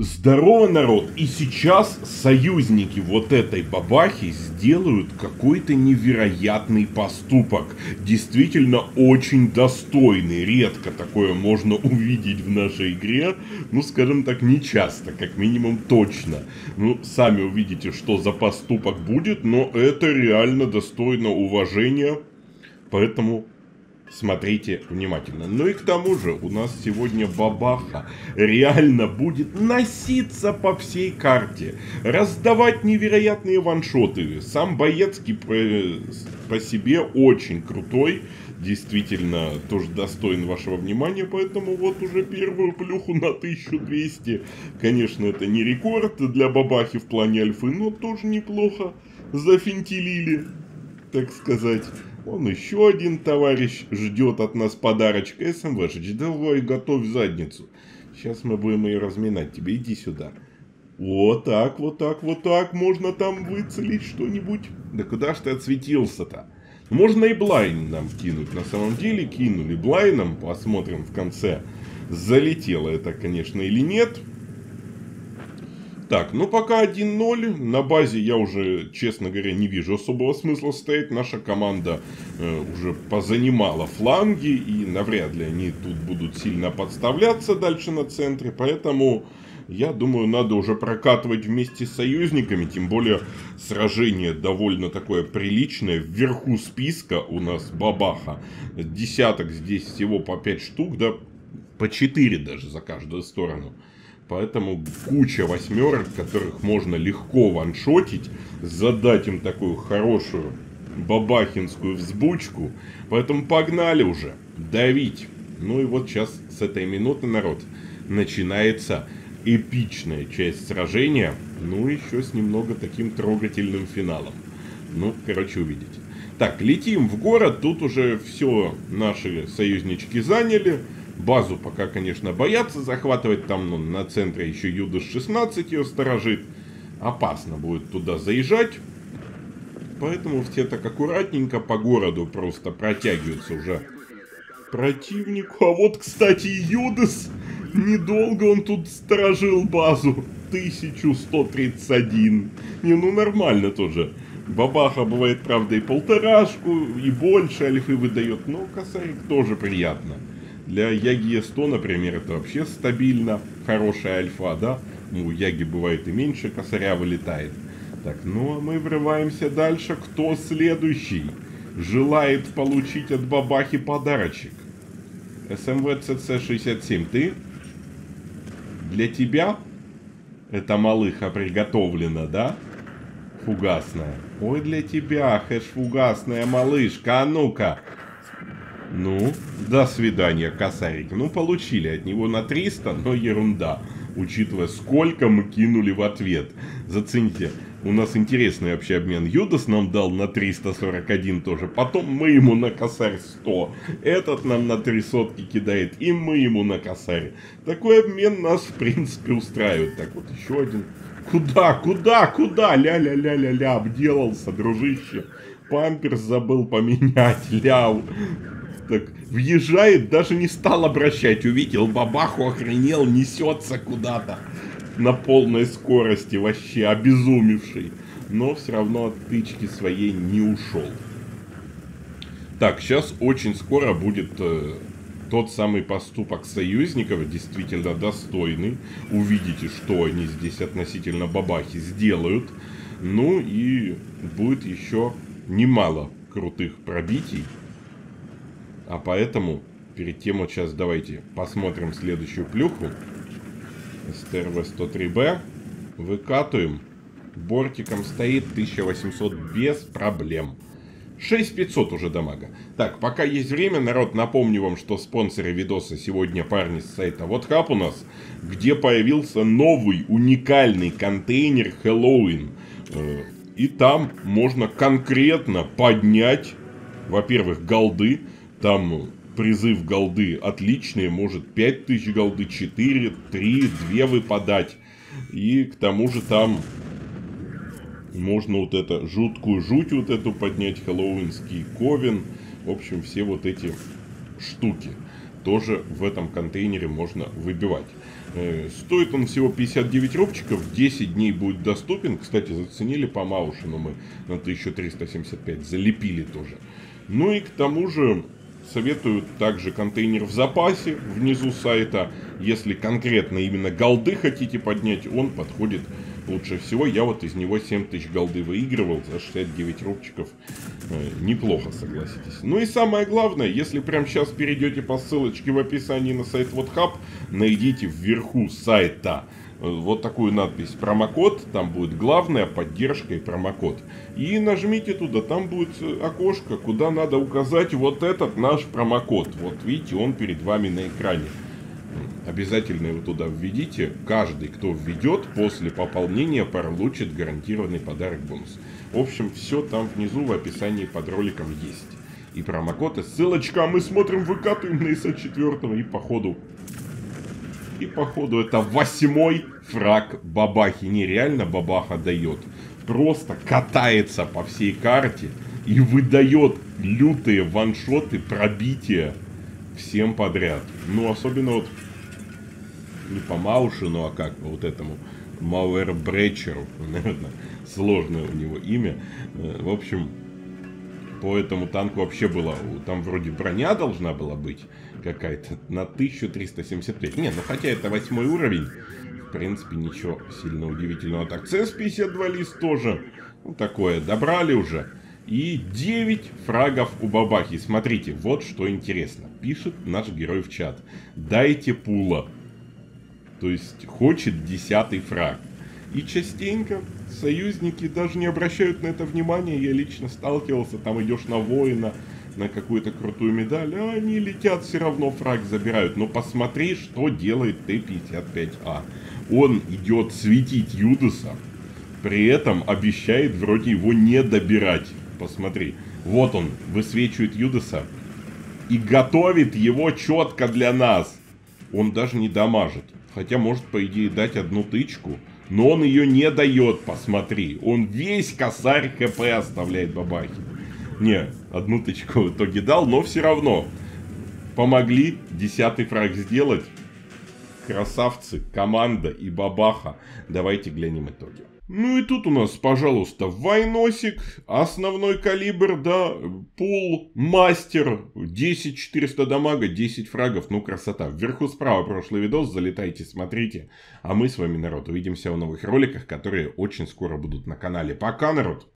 Здорово, народ! И сейчас союзники вот этой бабахи сделают какой-то невероятный поступок. Действительно очень достойный. Редко такое можно увидеть в нашей игре. Ну, скажем так, не часто, как минимум точно. Ну, сами увидите, что за поступок будет, но это реально достойно уважения. Поэтому Смотрите внимательно. Ну и к тому же у нас сегодня бабаха реально будет носиться по всей карте, раздавать невероятные ваншоты. Сам Боецкий по, по себе очень крутой, действительно тоже достоин вашего внимания, поэтому вот уже первую плюху на 1200. Конечно, это не рекорд для бабахи в плане альфы, но тоже неплохо зафинтилили, так сказать. Он еще один товарищ ждет от нас подарочка. СМВшич, давай готовь задницу. Сейчас мы будем ее разминать. Тебе иди сюда. Вот так, вот так, вот так. Можно там выцелить что-нибудь. Да куда ж ты отсветился-то? Можно и блайн нам кинуть. На самом деле кинули блайном. Посмотрим в конце, залетело это, конечно, или нет. Так, ну пока 1-0. На базе я уже, честно говоря, не вижу особого смысла стоять. Наша команда э, уже позанимала фланги. И навряд ли они тут будут сильно подставляться дальше на центре. Поэтому, я думаю, надо уже прокатывать вместе с союзниками. Тем более, сражение довольно такое приличное. Вверху списка у нас бабаха. Десяток здесь всего по 5 штук, да по 4 даже за каждую сторону. Поэтому куча восьмерок, которых можно легко ваншотить, задать им такую хорошую бабахинскую взбучку. Поэтому погнали уже, давить. Ну и вот сейчас с этой минуты, народ, начинается эпичная часть сражения. Ну еще с немного таким трогательным финалом. Ну, короче, увидите. Так, летим в город. Тут уже все наши союзнички заняли. Базу пока, конечно, боятся захватывать. Там ну, на центре еще Юдас-16 ее сторожит. Опасно будет туда заезжать. Поэтому все так аккуратненько по городу просто протягиваются уже противнику. А вот, кстати, Юдас. Недолго он тут сторожил базу. 1131. Не, ну нормально тоже. Бабаха бывает, правда, и полторашку, и больше альфы выдает, но косарик тоже приятно. Для Яги 100, например, это вообще стабильно, хорошая альфа, да? Ну, Яги бывает и меньше косаря вылетает. Так, ну а мы врываемся дальше. Кто следующий? Желает получить от бабахи подарочек. СМВ ЦЦ-67, ты? Для тебя? Это малыха приготовлена, да? Фугасная. Ой, для тебя, хэш фугасная малышка, а ну-ка. Ну, до свидания, косарик. Ну, получили от него на 300, но ерунда. Учитывая, сколько мы кинули в ответ. Зацените, у нас интересный вообще обмен. Юдас нам дал на 341 тоже. Потом мы ему на косарь 100. Этот нам на 3 сотки кидает. И мы ему на косарь. Такой обмен нас, в принципе, устраивает. Так вот, еще один. Куда, куда, куда? Ля-ля-ля-ля-ля, обделался, дружище. Памперс забыл поменять, ляу так въезжает, даже не стал обращать, увидел бабаху, охренел, несется куда-то на полной скорости, вообще обезумевший. Но все равно от тычки своей не ушел. Так, сейчас очень скоро будет э, тот самый поступок союзников, действительно достойный. Увидите, что они здесь относительно бабахи сделают. Ну и будет еще немало крутых пробитий. А поэтому, перед тем вот сейчас давайте посмотрим следующую плюху. СТРВ-103Б. Выкатываем. Бортиком стоит 1800 без проблем. 6500 уже дамага. Так, пока есть время, народ, напомню вам, что спонсоры видоса сегодня парни с сайта WhatHub у нас, где появился новый уникальный контейнер Хэллоуин. Э, и там можно конкретно поднять, во-первых, голды, там призыв голды отличный, может 5000 голды, 4, 3, 2 выпадать. И к тому же там можно вот это жуткую жуть вот эту поднять, хэллоуинский ковен. В общем, все вот эти штуки тоже в этом контейнере можно выбивать. Э, стоит он всего 59 рубчиков, 10 дней будет доступен. Кстати, заценили по Маушину мы на 1375, залепили тоже. Ну и к тому же советую также контейнер в запасе внизу сайта. Если конкретно именно голды хотите поднять, он подходит лучше всего. Я вот из него 7000 голды выигрывал за 69 рубчиков. Э, неплохо, согласитесь. Ну и самое главное, если прямо сейчас перейдете по ссылочке в описании на сайт WhatHub, найдите вверху сайта вот такую надпись промокод, там будет главная поддержка и промокод. И нажмите туда, там будет э, окошко, куда надо указать вот этот наш промокод. Вот видите, он перед вами на экране обязательно его туда введите. Каждый, кто введет, после пополнения получит гарантированный подарок бонус. В общем, все там внизу в описании под роликом есть. И промокод, и ссылочка, а мы смотрим, выкатываем на ИСа 4 и походу... И походу это восьмой фраг бабахи. Нереально бабаха дает. Просто катается по всей карте и выдает лютые ваншоты, пробития всем подряд. Ну, особенно вот не по Маушину, а как вот этому Мауэр Бречеру, наверное, сложное у него имя. Э, в общем, по этому танку вообще была, там вроде броня должна была быть какая-то на 1375. Не, ну хотя это восьмой уровень, в принципе ничего сильно удивительного. Так, ЦС-52 лист тоже, ну такое, добрали уже. И 9 фрагов у бабахи. Смотрите, вот что интересно. Пишет наш герой в чат. Дайте пула. То есть хочет десятый фраг. И частенько союзники даже не обращают на это внимания. Я лично сталкивался, там идешь на воина, на какую-то крутую медаль, а они летят, все равно фраг забирают. Но посмотри, что делает Т-55А. Он идет светить Юдуса, при этом обещает вроде его не добирать. Посмотри, вот он высвечивает Юдуса и готовит его четко для нас. Он даже не дамажит. Хотя может, по идее, дать одну тычку. Но он ее не дает, посмотри. Он весь косарь ХП оставляет бабахи. Не, одну тычку в итоге дал, но все равно. Помогли десятый фраг сделать. Красавцы, команда и бабаха. Давайте глянем итоги. Ну и тут у нас, пожалуйста, войносик, основной калибр, да, пул, мастер, 10-400 дамага, 10 фрагов, ну красота. Вверху справа прошлый видос, залетайте, смотрите. А мы с вами, народ, увидимся в новых роликах, которые очень скоро будут на канале. Пока, народ!